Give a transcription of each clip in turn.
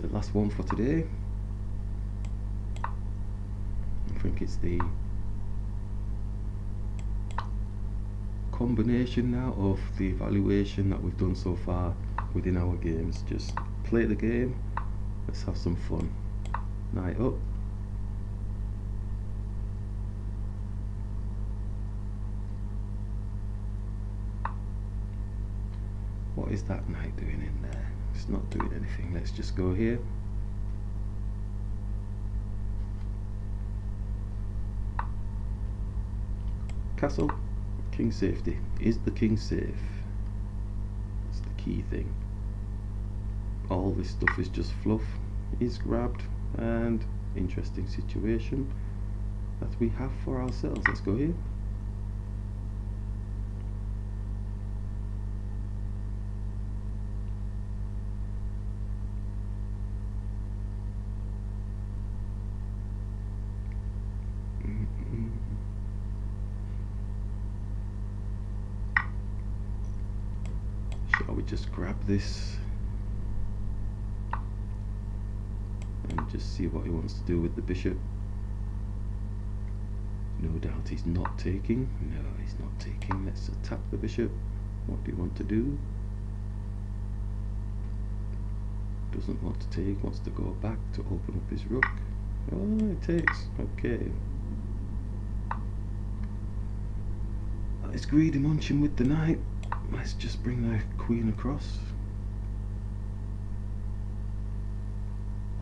the last one for today. I think it's the combination now of the evaluation that we've done so far within our games. Just play the game, let's have some fun. Knight up. What is that knight doing in there? It's not doing anything. Let's just go here. Castle, king safety. Is the king safe? That's the key thing. All this stuff is just fluff. Is grabbed and interesting situation that we have for ourselves. Let's go here. Shall we just grab this and just see what he wants to do with the bishop? No doubt he's not taking. No, he's not taking. Let's attack the bishop. What do you want to do? Doesn't want to take, wants to go back to open up his rook. Oh, it takes. Okay. It's greedy munching with the knight. Let's just bring the queen across.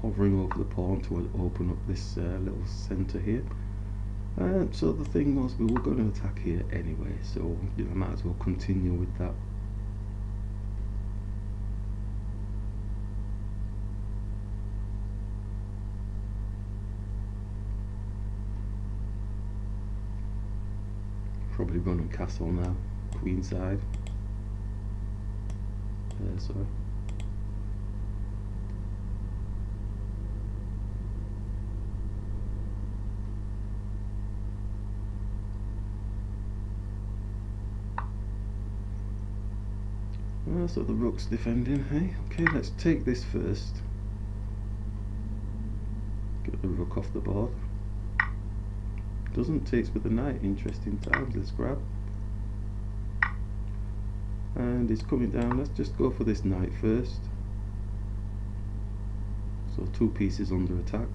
Hovering over the pawn to open up this uh, little centre here. Uh, so the thing was we were going to attack here anyway, so you know, I might as well continue with that. Probably running castle now, queen side. Sorry. Uh, so the rook's defending, hey? Okay, let's take this first. Get the rook off the board. Doesn't takes with the knight, interesting times, let's grab. And it's coming down, let's just go for this knight first. So two pieces under attack.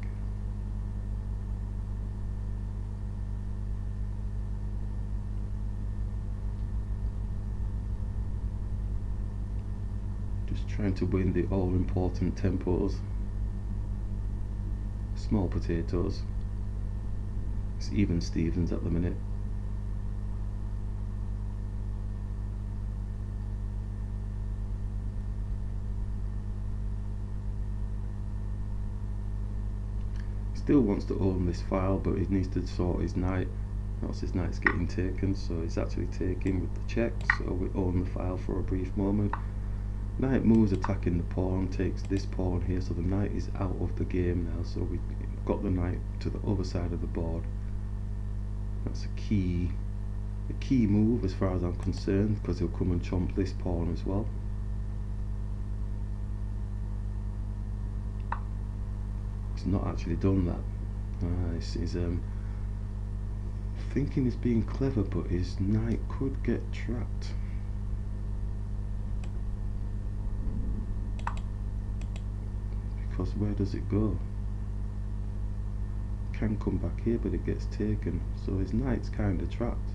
Just trying to win the all important tempos. Small potatoes. It's even Stevens at the minute. Still wants to own this file, but he needs to sort his knight. Else his knight's getting taken, so he's actually taking with the check. So we own the file for a brief moment. Knight moves attacking the pawn, takes this pawn here, so the knight is out of the game now. So we've got the knight to the other side of the board. That's a key, a key move as far as I'm concerned, because he'll come and chomp this pawn as well. He's not actually done that. Uh, um, thinking he's being clever, but his knight could get trapped. Because where does it go? Can come back here, but it gets taken. So his knight's kind of trapped.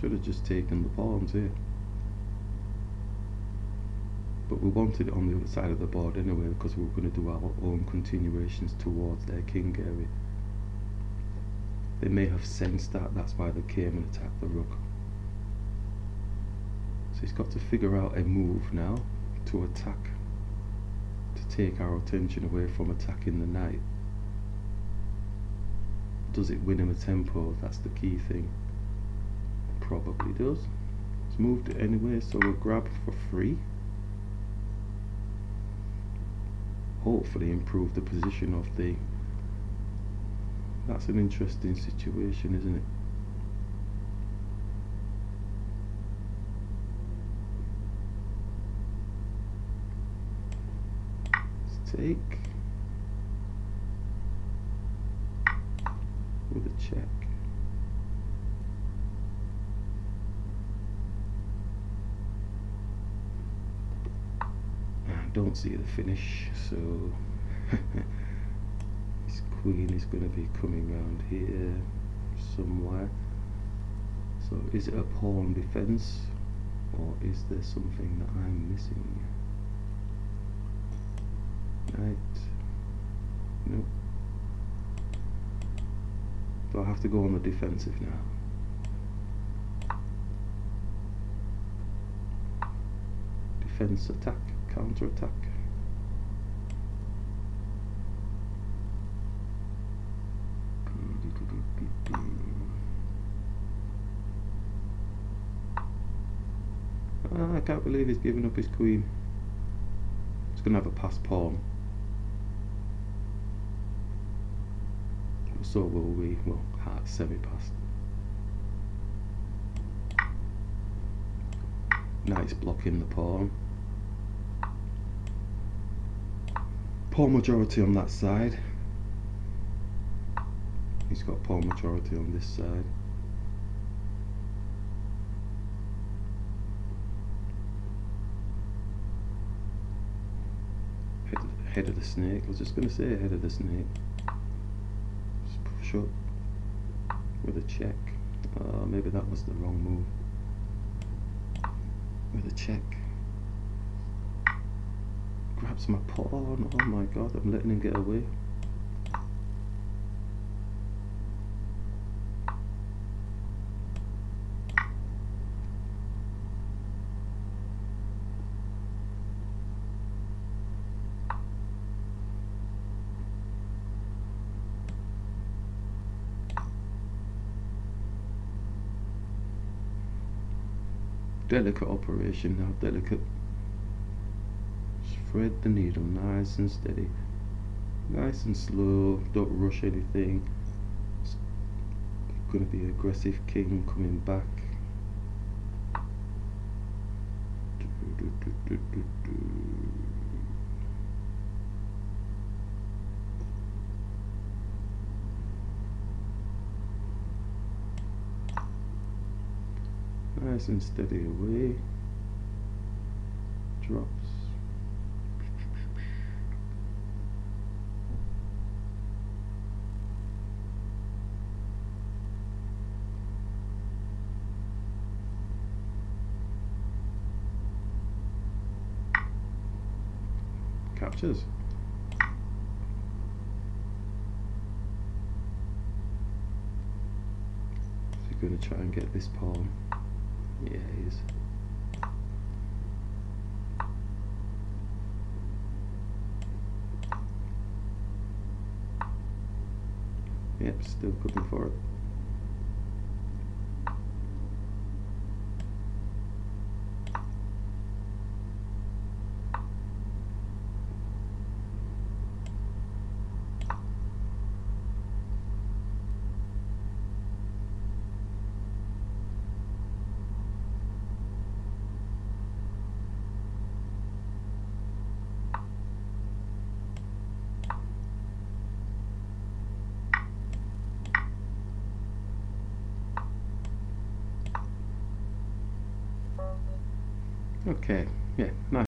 Should have just taken the pawns here. But we wanted it on the other side of the board anyway because we were going to do our own continuations towards their king area. They may have sensed that, that's why they came and attacked the rook. So he's got to figure out a move now to attack, to take our attention away from attacking the knight. Does it win him a tempo? That's the key thing. Probably does. It's moved it anyway, so we'll grab for free. Hopefully improve the position of the that's an interesting situation, isn't it? Take with a check. I don't see the finish, so this queen is going to be coming around here somewhere. So is it a pawn defense or is there something that I'm missing? Right. Nope. Do I have to go on the defensive now? Defense attack, counter attack. Ah, I can't believe he's giving up his queen. He's going to have a pass pawn. So will we. Well, heart semi-passed. Nice blocking the pawn. Pawn majority on that side. He's got pawn majority on this side. head of the snake. I was just going to say head of the snake. Just push up with a check. Uh, maybe that was the wrong move. With a check. Grabs my pawn. Oh my god, I'm letting him get away. delicate operation now, delicate. Thread the needle nice and steady, nice and slow, don't rush anything. It's gonna be aggressive king coming back. Nice and steady away drops is he going to try and get this pawn yeah, he is. Yep, still cooking for it. Okay, yeah, nice.